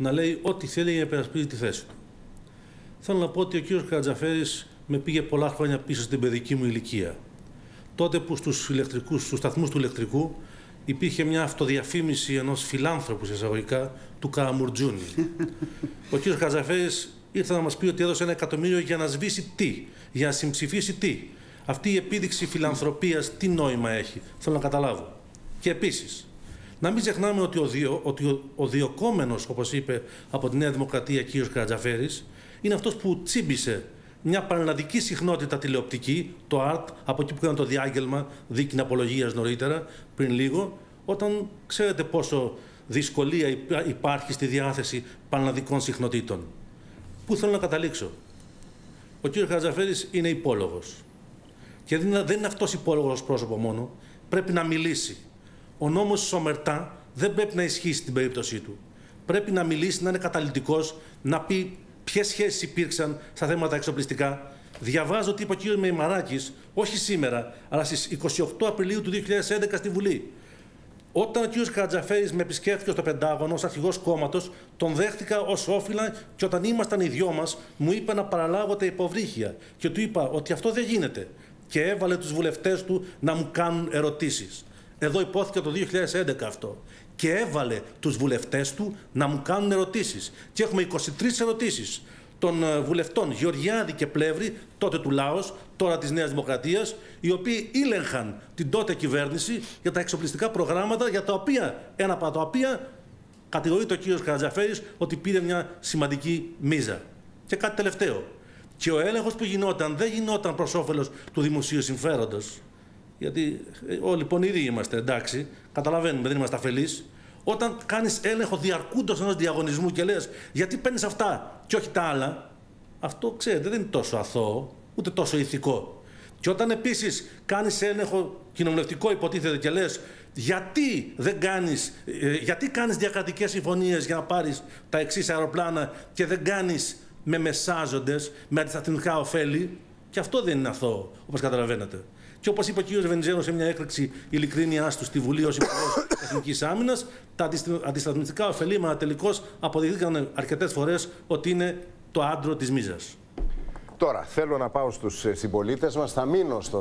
να λέει ό,τι θέλει για να υπερασπίζει τη θέση του. Θέλω να πω ότι ο κύριος Καρατζαφέρης με πήγε πολλά χρόνια πίσω στην παιδική μου ηλικία. Τότε που στους, ηλεκτρικούς, στους σταθμούς του ηλεκτρικού υπήρχε μια αυτοδιαφήμιση ενός φιλάνθρωπου σε εισαγωγικά του Καραμουρτζούνη. ο κύριος Καρατζαφέρης ήρθε να μας πει ότι έδωσε ένα εκατομμύριο για να σβήσει τι, για να συμψηφίσει τι. Αυτή η επίδειξη φιλανθρωπίας τι νόημα έχει, θέλω να καταλάβω. Και επίσης, να μην ξεχνάμε ότι ο, διο, ότι ο, ο διοκόμενος, όπως είπε από τη Νέα Δημοκρατία κ. Καρατζαφέρης, είναι αυτός που τσίμπησε μια πανελλαδική συχνότητα τηλεοπτική, το ΑΡΤ, από εκεί που έκανε το διάγγελμα δίκη απολογίας νωρίτερα, πριν λίγο, όταν ξέρετε πόσο δυσκολία υπάρχει στη διάθεση πανελλαδικών συχνοτήτων. Πού θέλω να καταλήξω; Ο κ. Χατζαφέρης είναι υπόλογος. Και δεν είναι αυτός υπόλογος πρόσωπο μόνο. Πρέπει να μιλήσει. Ο νόμος Σομερτά δεν πρέπει να ισχύσει στην περίπτωσή του. Πρέπει να μιλήσει, να είναι καταλητικός, να πει ποιες σχέσεις υπήρξαν στα θέματα εξοπλιστικά. Διαβάζω τι είπε ο κ. Μεϊμαράκη, όχι σήμερα, αλλά στις 28 Απριλίου του 2011 στη Βουλή. Όταν ο κ. Καρατζαφέρη με επισκέφθηκε στο Πεντάγωνο ως αρχηγός κόμματος, τον δέχτηκα ως όφυλα και όταν ήμασταν οι δυο μας, μου είπε να παραλάβω τα υποβρύχια. Και του είπα ότι αυτό δεν γίνεται. Και έβαλε τους βουλευτές του να μου κάνουν ερωτήσεις. Εδώ υπόθηκε το 2011 αυτό. Και έβαλε τους βουλευτές του να μου κάνουν ερωτήσεις. Και έχουμε 23 ερωτήσεις των ε, βουλευτών Γεωργιάδη και Πλεύρη, τότε του Λάος, τώρα της Νέας Δημοκρατίας, οι οποίοι ήλεγχαν την τότε κυβέρνηση για τα εξοπλιστικά προγράμματα, για τα οποία, ένα από τα οποία κατηγορείται ο κύριος Καρατζαφέρης ότι πήρε μια σημαντική μίζα. Και κάτι τελευταίο. Και ο έλεγχος που γινόταν δεν γινόταν προς όφελος του δημοσίου συμφέροντος. Γιατί ε, όλοι πονηροί είμαστε, εντάξει, καταλαβαίνουμε, δεν είμαστε αφελείς. Όταν κάνεις έλεγχο διαρκούντος ενός διαγωνισμού και λες γιατί παίρνεις αυτά και όχι τα άλλα, αυτό ξέρετε δεν είναι τόσο αθώο, ούτε τόσο ηθικό. Και όταν επίσης κάνεις έλεγχο κοινοβουλευτικό, υποτίθεται και λες γιατί δεν κάνεις, ε, γιατί κάνεις διακρατικές συμφωνίες για να πάρεις τα εξής αεροπλάνα και δεν κάνεις με μεσάζοντες, με αντισταθμικά ωφέλη, και αυτό δεν είναι αθώο, όπως καταλαβαίνετε. Και όπως είπε ο κ. Βενιζέλο σε μια έκρηξη ειλικρίνειά του στη Βουλή ως Υπουργός Εθνικής Άμυνας, τα αντισταθμιστικά ωφελήματα τελικώς αποδείχθηκαν αρκετές φορές ότι είναι το άντρο της μίζας. Τώρα, θέλω να πάω στους συμπολίτες μας. Θα μείνω στο